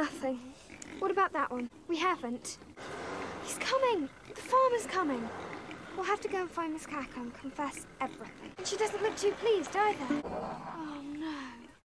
Nothing. What about that one? We haven't. He's coming! The farmer's coming! We'll have to go and find Miss Cackle and confess everything. And she doesn't look too pleased either.